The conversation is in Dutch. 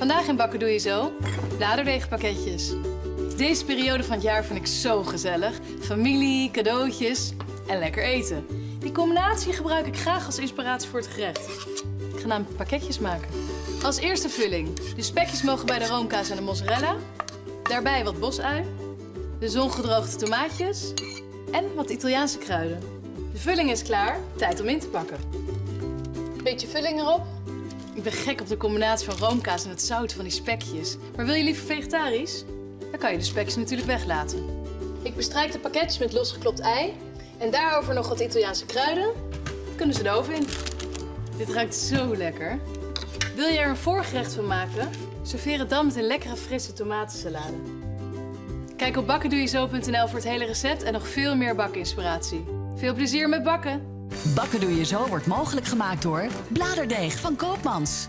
Vandaag in Bakken doe je zo bladerdeegpakketjes. Deze periode van het jaar vind ik zo gezellig. Familie, cadeautjes en lekker eten. Die combinatie gebruik ik graag als inspiratie voor het gerecht. Ik ga namelijk pakketjes maken. Als eerste vulling. De spekjes mogen bij de roomkaas en de mozzarella. Daarbij wat bosui, de zongedroogde tomaatjes en wat Italiaanse kruiden. De vulling is klaar, tijd om in te pakken. Beetje vulling erop. Ik ben gek op de combinatie van roomkaas en het zout van die spekjes. Maar wil je liever vegetarisch? Dan kan je de spekjes natuurlijk weglaten. Ik bestrijk de pakketjes met losgeklopt ei. En daarover nog wat Italiaanse kruiden. Dan kunnen ze de oven in. Dit ruikt zo lekker. Wil je er een voorgerecht van maken? Serveer het dan met een lekkere frisse tomatensalade. Kijk op bakkendoejezo.nl voor het hele recept en nog veel meer bakinspiratie. Veel plezier met bakken! Bakken doe je zo wordt mogelijk gemaakt door Bladerdeeg van Koopmans.